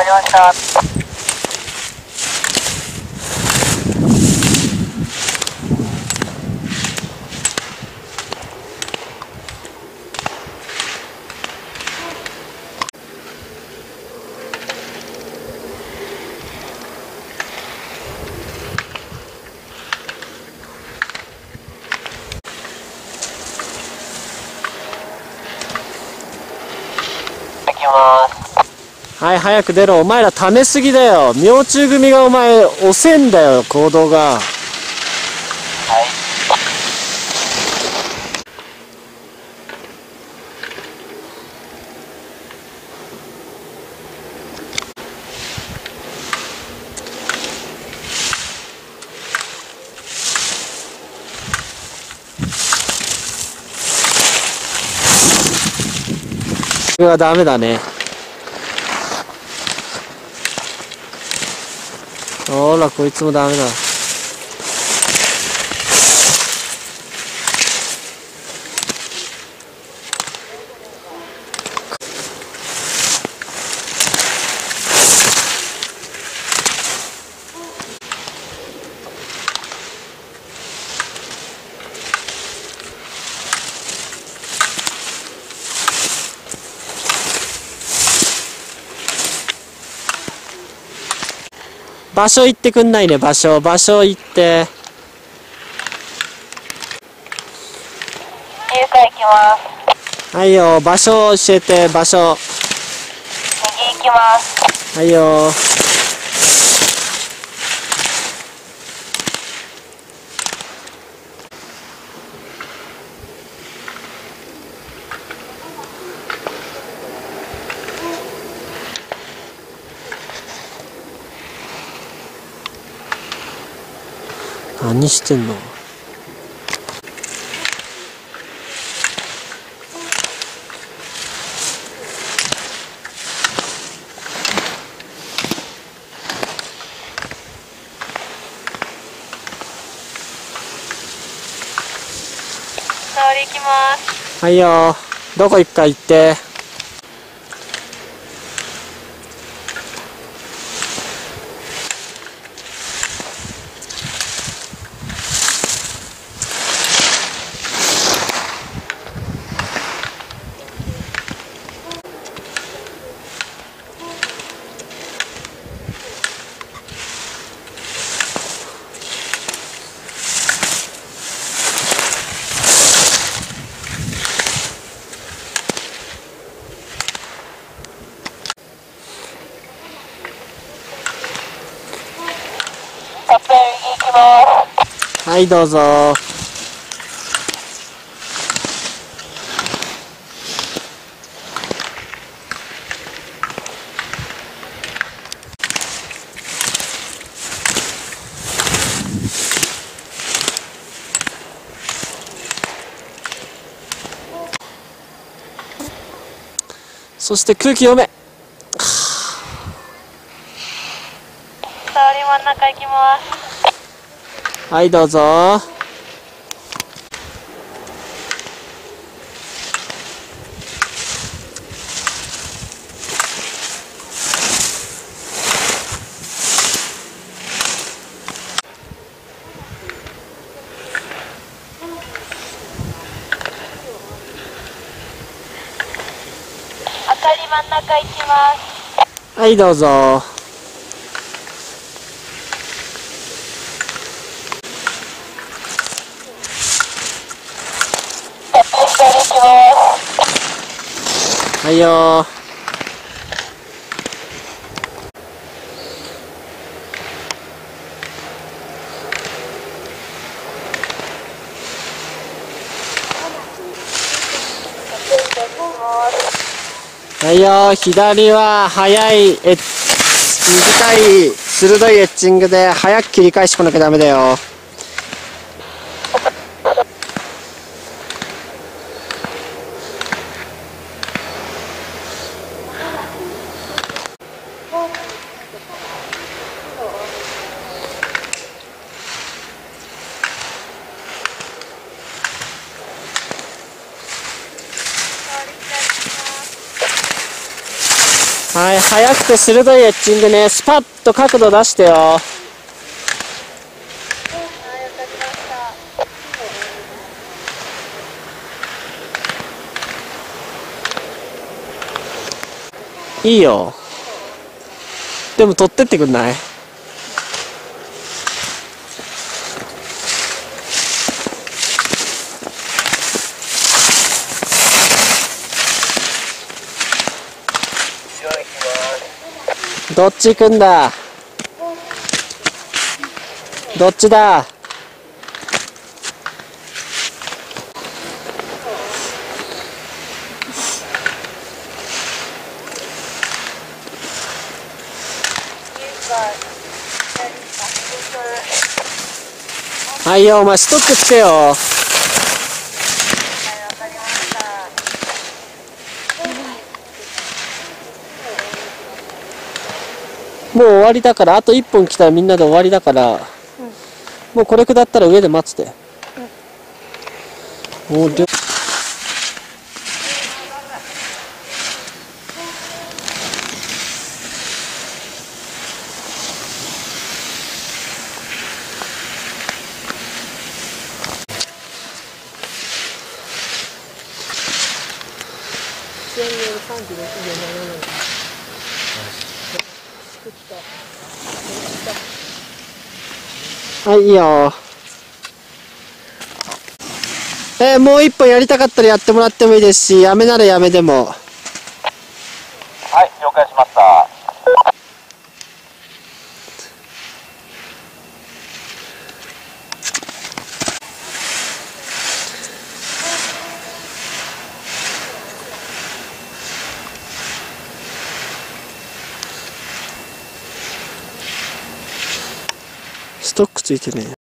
かりました。はい早く出ろ。お前ら溜めすぎだよ。明中組がお前遅えんだよ行動が。はい。これはダメだね。ほらこいつも場所行ってくんないね場所。場所行って。行きます。はいよ。場所教えて場所。右行きます。はいよ何してんの？触り行きます。はいよどこ行くか行って？はいどうぞ。そして空気読め。り真ん中行きます。はいどうぞ明かり真ん中行きます。はいどうぞ左行きます。はいよはいよ左は速いえ短い鋭いエッチングで早く切り返してこなきゃダメだよ。はい、速くて鋭いエッジングね。スパッと角度出してよ。いいよ。でも取ってってくんない？どっち行くんだ？どっちだ？はいよ、お前ストックしてよ。はい、わかりました。もう終わりだから、あと1本来たらみんなで終わりだから、もうこれ下ったら上で待つて。もうりょはい、いいよ。えーもう一本やりたかったらやってもらってもいいですし、やめならやめでも。はい、了解しました。ストックついてね。